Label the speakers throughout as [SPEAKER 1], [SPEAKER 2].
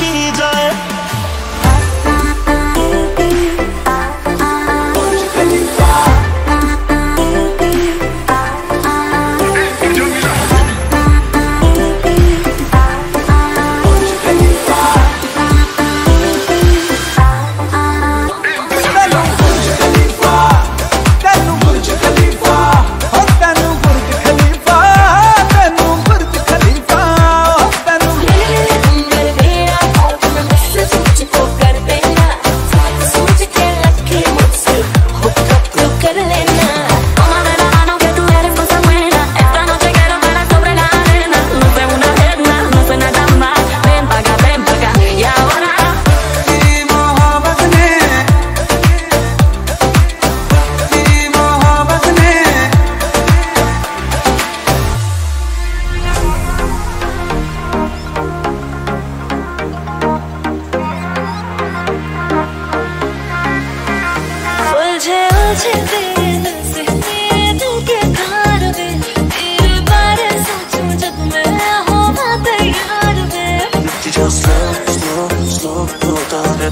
[SPEAKER 1] की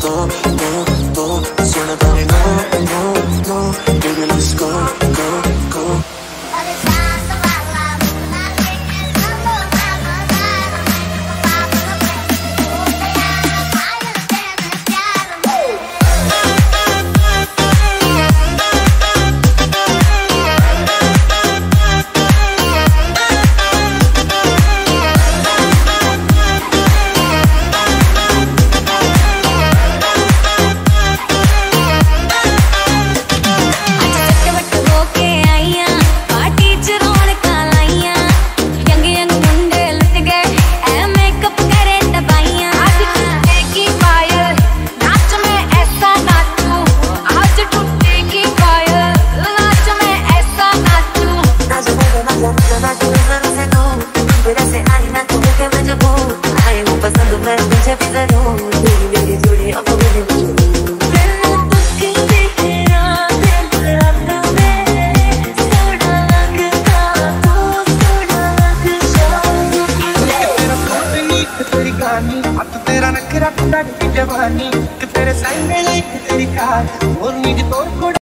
[SPEAKER 2] 속눈
[SPEAKER 3] पूरा की जवानी तेरे साइन में तेरी कार। और मुझे तोड़